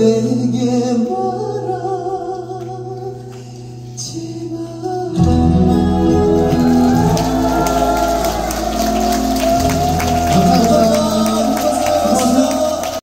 belge var.